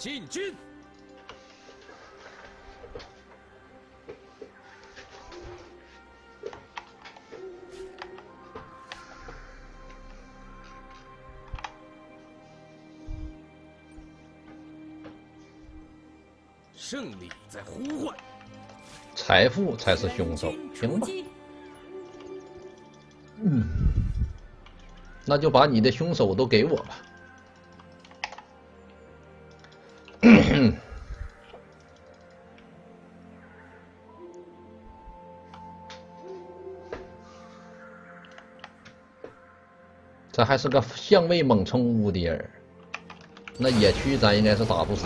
进军。胜利在呼唤，财富才是凶手，行吧？嗯，那就把你的凶手都给我吧。还是个相位猛冲乌迪尔，那野区咱应该是打不死。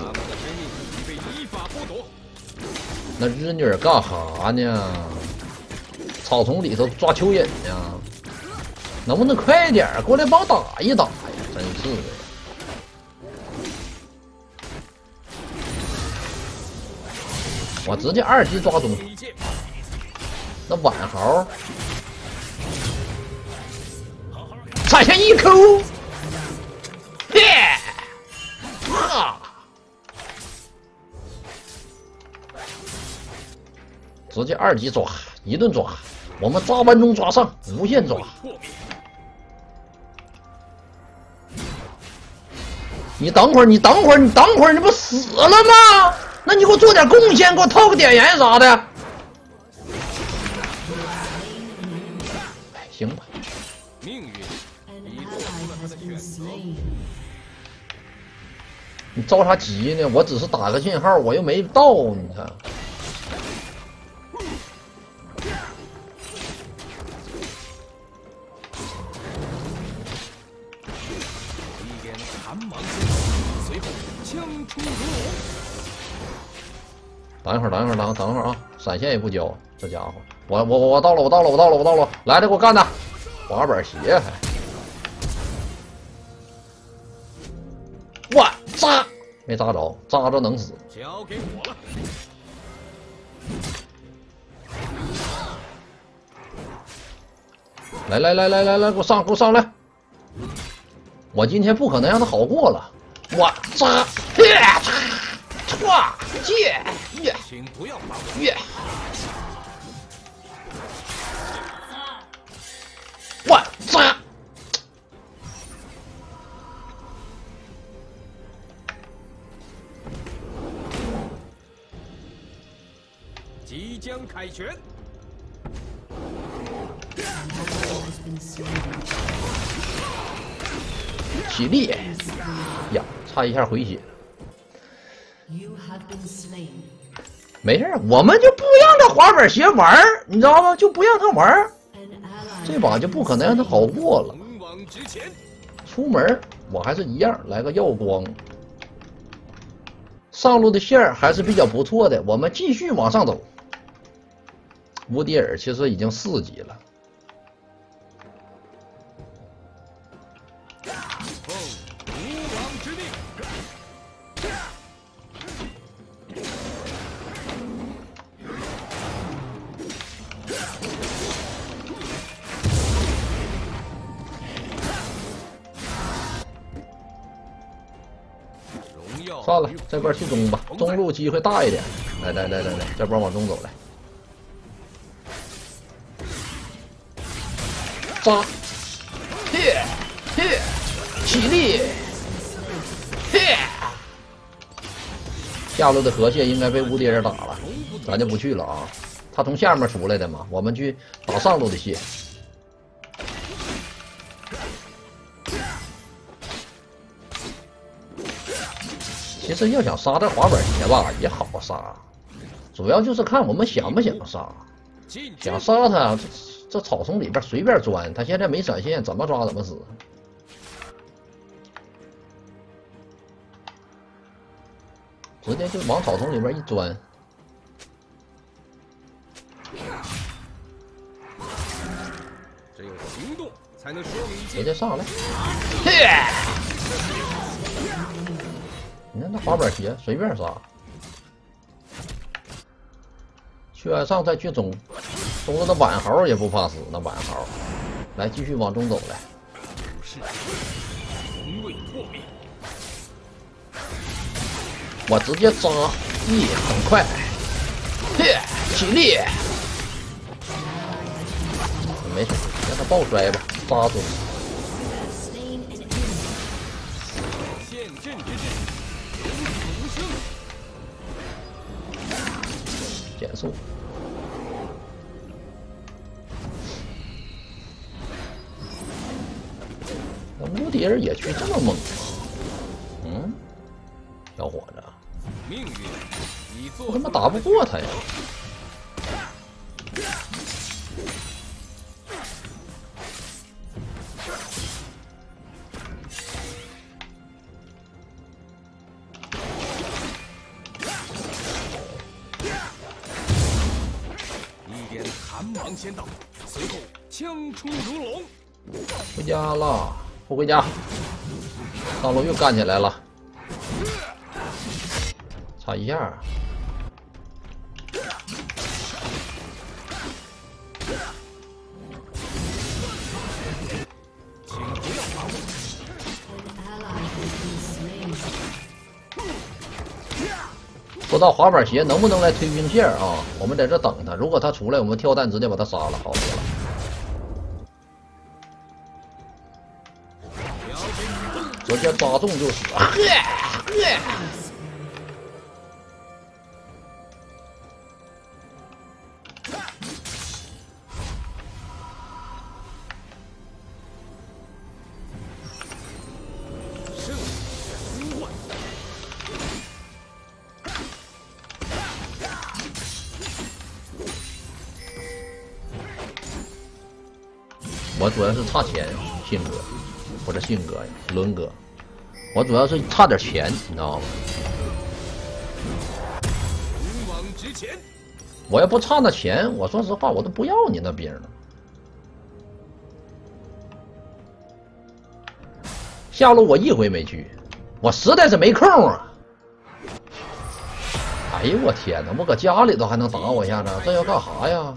那日女干哈呢？草丛里头抓蚯蚓呢？能不能快点过来帮我打一打呀？真是的！我直接二级抓中，那晚豪，一口，耶！啊！直接二级抓，一顿抓，我们抓完中抓上，无限抓。你等会儿，你等会儿，你等会儿，你不死了吗？那你给我做点贡献，给我套个点燃啥的。你着啥急呢？我只是打个信号，我又没到，你看。等一会儿，等一会儿，等等会儿啊！闪现也不交，这家伙，我我我到了，我到了，我到了，我到了！来的，给我干的，滑板鞋还，我扎没扎着，扎着能死。交给我了。来来来来来来，给我上，给我上来！我今天不可能让他好过了，我扎，哇！借耶！请不要打起立！呀，差一下回血。没事我们就不让他滑板鞋玩你知道吗？就不让他玩这把就不可能让他好过了。出门我还是一样，来个耀光。上路的线还是比较不错的，我们继续往上走。乌迪尔其实已经四级了。算了，这波去中吧，中路机会大一点。来来来来来，这波往中走来。扎，嘿，嘿，起立，嘿。下路的河蟹应该被乌迪尔打了，咱就不去了啊。他从下面出来的嘛，我们去打上路的蟹。其实要想杀这滑板鞋吧，也好杀，主要就是看我们想不想杀。想杀他，这这草丛里边随便钻，他现在没闪现，怎么抓怎么死。直接就往草丛里边一钻，只有行动才能说明直接上来。你看那滑板鞋随便杀，去完上再去中，中了那晚猴也不怕死，那晚猴，来继续往中走来。我直接扎，一很快，嘿，起立，没事，让他爆摔吧，扎住。减速。那穆迪尔野区这么猛吗？嗯，小伙子，我他妈打不过他呀？不回家，上路又干起来了，差一下。不知道滑板鞋能不能来推兵线啊？我们在这等他，如果他出来，我们跳弹直接把他杀了，好了。接抓中就死，呵呵。我主要是差钱，性格。不是信哥呀，伦哥，我主要是差点钱，你知道吗？勇往直前。我要不差那钱，我说实话，我都不要你那兵了。下路我一回没去，我实在是没空啊。哎呦我天哪！我搁家里头还能打我一下子，这要干啥呀？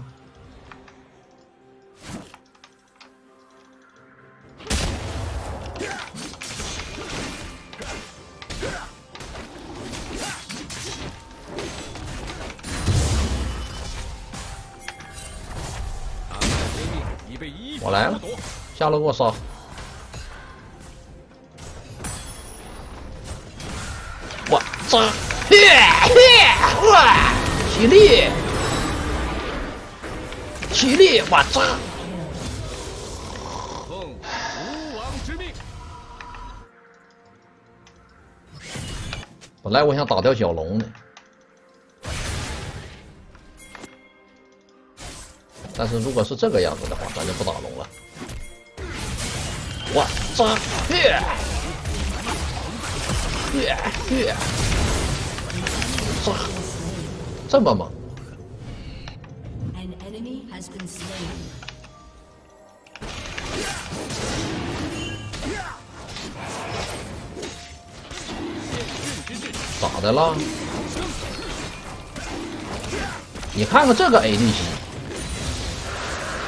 我来了，下路给我杀！我操，嘿，嘿，哇！起立，起立，我操！奉吴王之命。本来我想打掉小龙的。但是如果是这个样子的话，咱就不打龙了。我扎，耶，耶，耶，扎，这么猛！咋的了？你看看这个 ADC。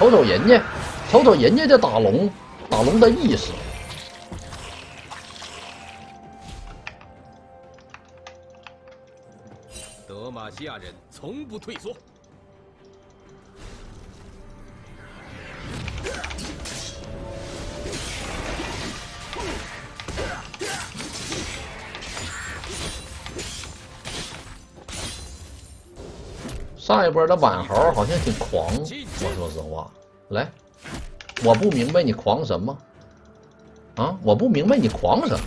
瞅瞅人家，瞅瞅人家这打龙，打龙的意思。德玛西亚人从不退缩。上一波的满豪好像挺狂，我说实话，来，我不明白你狂什么，啊，我不明白你狂什么，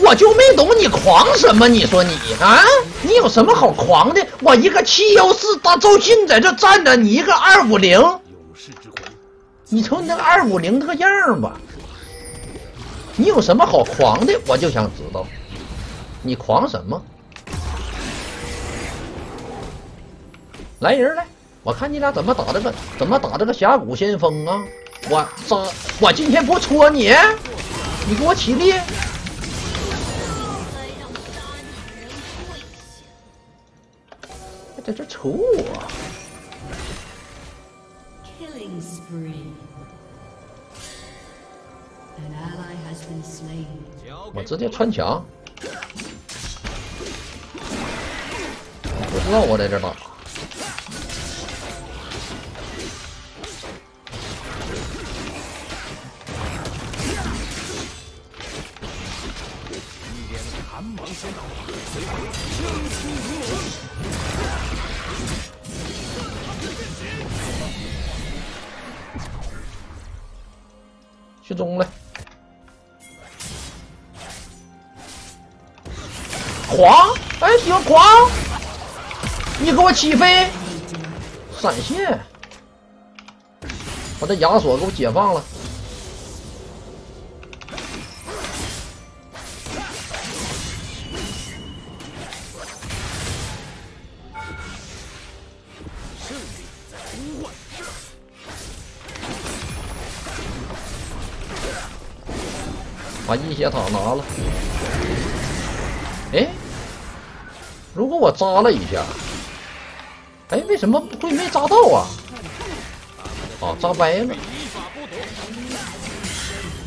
我就没懂你狂什么，你说你啊，你有什么好狂的？我一个七幺四大赵信在这站着，你一个二五零，你瞅你那个二五零那个样吧，你有什么好狂的？我就想知道，你狂什么？来人来！我看你俩怎么打这个，怎么打这个峡谷先锋啊！我扎，我今天不戳你，你给我起立！在这瞅我！我直接穿墙！不知道我在这打。去中了。狂，哎，行狂！你给我起飞，闪现，把这亚索给我解放了。把一血塔拿了。哎，如果我扎了一下，哎，为什么会没扎到啊？啊，扎歪了，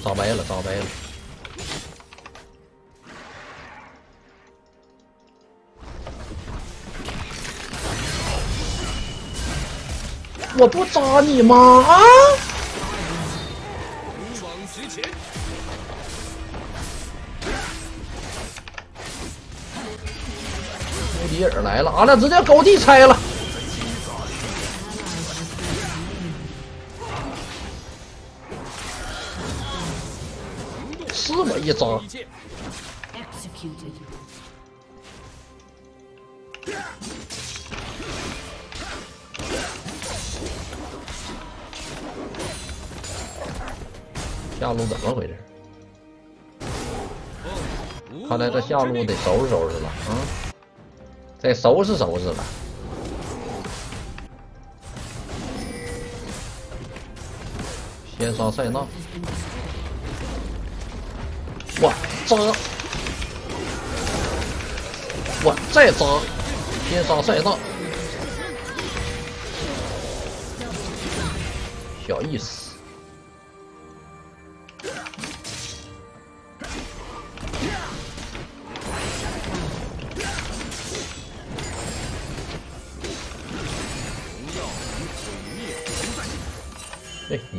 扎歪了，扎歪了。我不扎你吗？啊！来了，啊！那直接高地拆了。吃我一扎！下路怎么回事？看来这下路得收拾收拾了啊！再收拾收拾了。先刷塞纳，我扎，我再扎，先杀塞纳，小意思。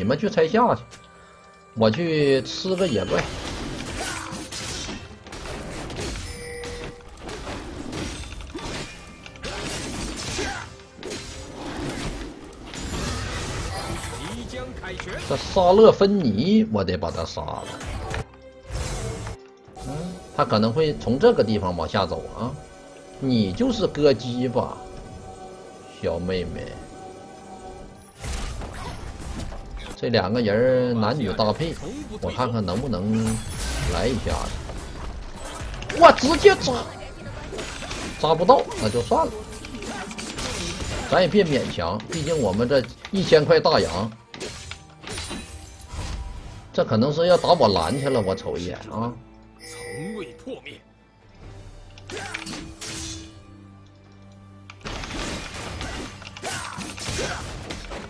们去拆下去，我去吃个野怪。这沙勒芬尼，我得把他杀了。嗯，他可能会从这个地方往下走啊。你就是歌姬吧，小妹妹。这两个人男女搭配，我看看能不能来一下子。我直接扎，扎不到那就算了，咱也别勉强，毕竟我们这一千块大洋，这可能是要打我蓝去了。我瞅一眼啊，从未破灭。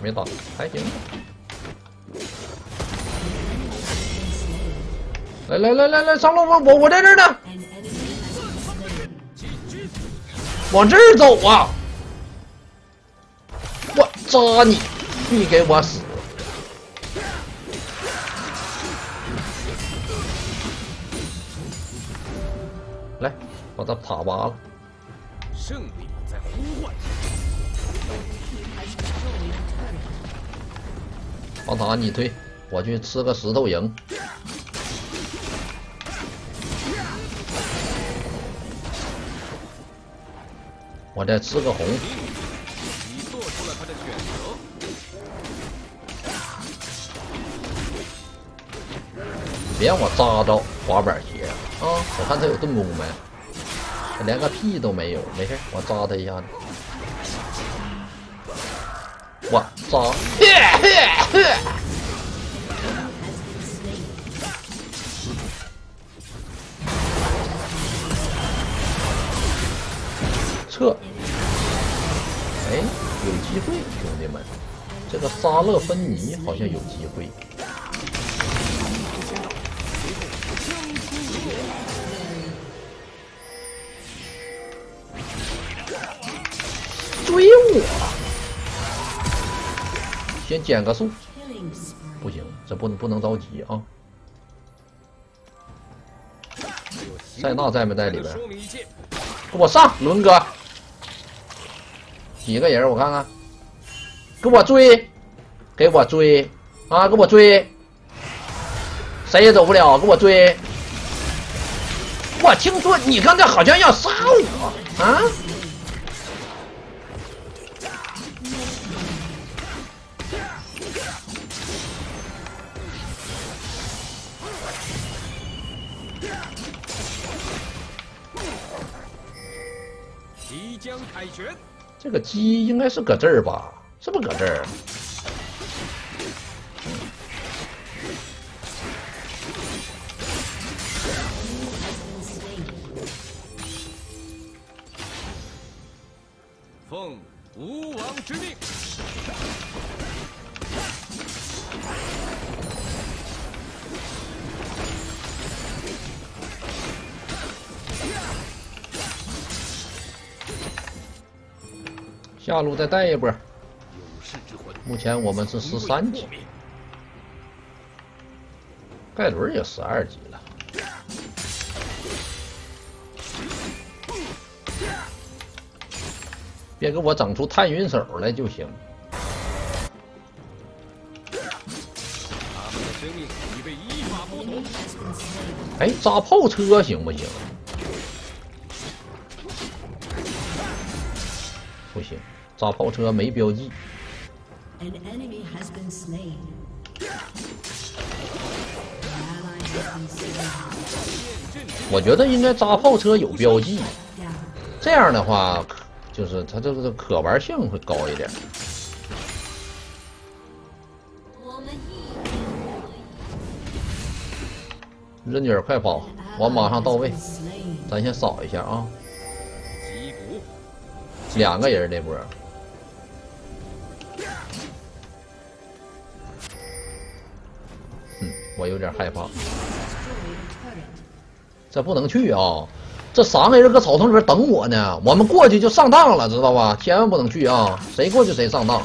没打，还行。来来来来来，上路我我我在这儿呢，往这儿走啊！我扎你，你给我死！来，把他塔拔了。胜利在呼唤。把塔你推，我去吃个石头营。我再吃个红。别让我扎着滑板鞋啊！我看他有盾弓没？他连个屁都没有。没事，我扎他一下子。我扎！撤！有机会，兄弟们，这个沙勒芬尼好像有机会。追我！先减个速，不行，这不能不能着急啊！塞纳在没在里边？给我上，伦哥！几个人？我看看，给我追，给我追啊！给我追，谁也走不了，给我追！我听说你刚才好像要杀我啊！即将凯旋，这个鸡应该是搁这儿吧？是不搁这儿？下路再带一波。目前我们是十三级，盖伦也十二级了。别给我整出探云手来就行。哎，扎炮车行不行？不行，扎炮车没标记。我觉得应该扎炮车有标记，这样的话。就是它这个可玩性会高一点。人女儿快跑，我马上到位。咱先扫一下啊。两个人这波。我有点害怕。这不能去啊。这三个人搁草丛里边等我呢，我们过去就上当了，知道吧？千万不能去啊！谁过去谁上当，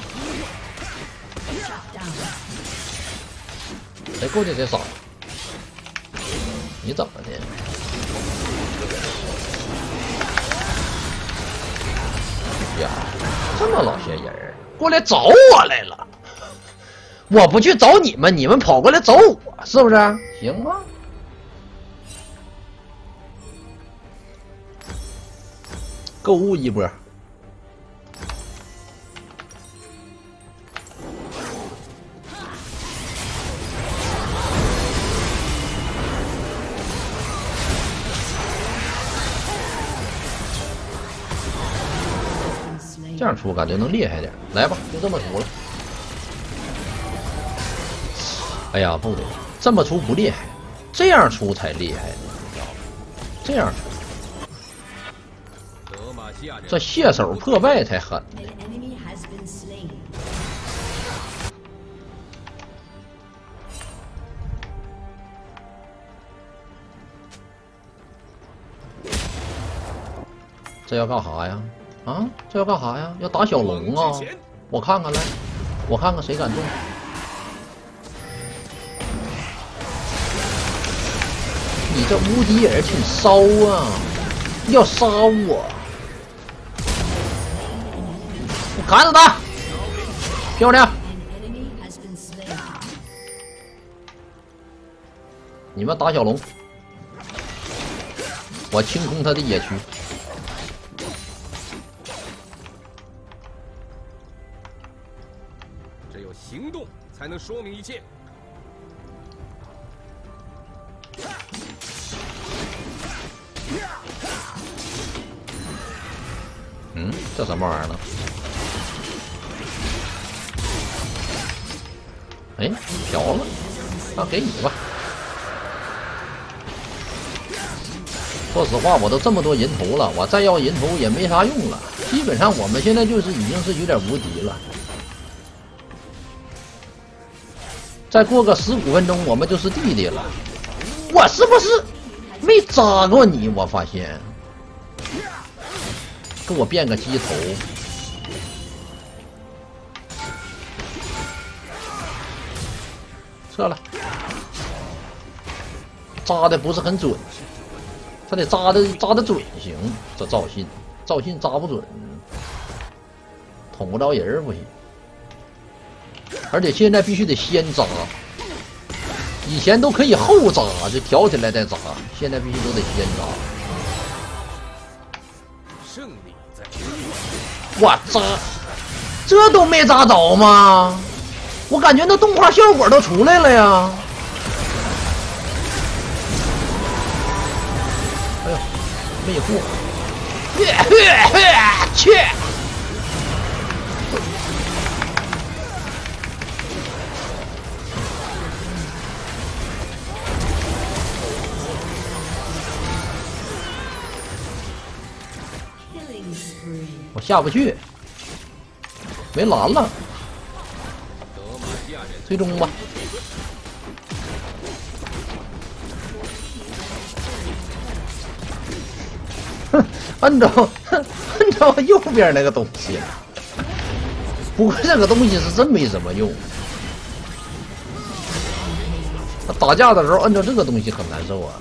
谁过去谁傻。你怎么的？呀，这么老些人过来找我来了，我不去找你们，你们跑过来找我，是不是？行吗？购物一波，这样出感觉能厉害点。来吧，就这么出了。哎呀，不对，这么出不厉害，这样出才厉害呢。这样出。这卸手破败才狠呢！这要干啥呀？啊，这要干啥呀？要打小龙啊！我看看来，我看看谁敢动。你这无敌人挺骚啊！要杀我！砍死他！漂亮！你们打小龙，我清空他的野区。只有行动才能说明一切。嗯，这什么玩意儿呢？哎，嫖了，那给你吧。说实话，我都这么多人头了，我再要人头也没啥用了。基本上我们现在就是已经是有点无敌了。再过个十五分钟，我们就是弟弟了。我是不是没扎过你我发现。给我变个鸡头。撤了。扎的不是很准。他得扎的扎的准行这赵信赵信扎不准捅不着人不行。而且现在必须得先扎。以前都可以后扎，就挑起来再扎，现在必须都得先扎。胜利在我扎，这都没扎着吗？我感觉那动画效果都出来了呀！哎呦，没过！去！我下不去，没蓝了。最终吧。哼，按照按照右边那个东西，不过这个东西是真没什么用。打架的时候按照这个东西很难受啊。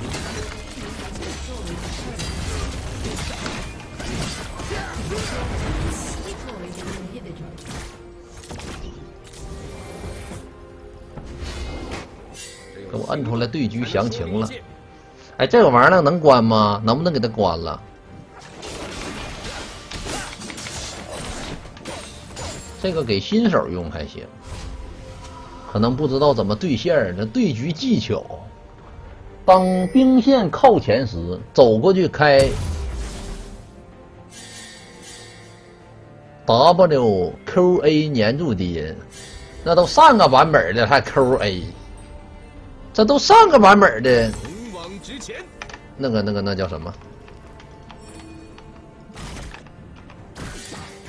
给我摁出来对局详情了，哎，这个玩意儿能关吗？能不能给它关了？这个给新手用还行，可能不知道怎么对线这对局技巧，当兵线靠前时，走过去开 W Q A 粘住敌人，那都上个版本的还 Q A。这都上个版本的，那个、那个、那叫什么？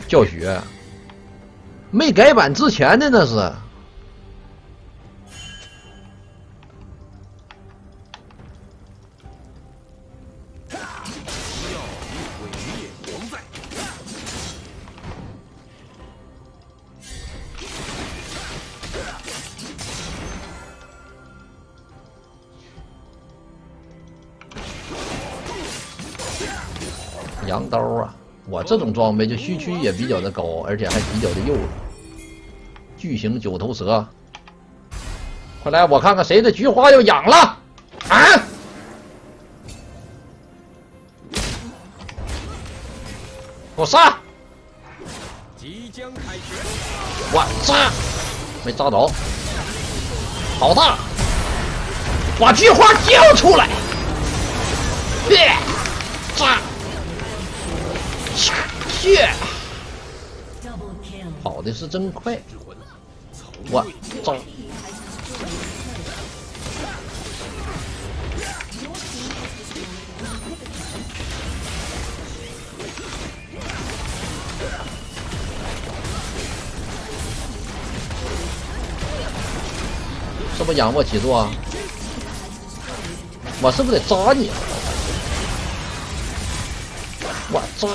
教学没改版之前的那是。羊刀啊！我这种装备就虚区也比较的高，而且还比较的幼。巨型九头蛇，快来，我看看谁的菊花要养了！啊！给我杀！即将开始！我炸！没扎着，好大！把菊花交出来！别炸！血，跑的是真快！我操！是不仰卧起坐啊？我是不是得扎你？我扎！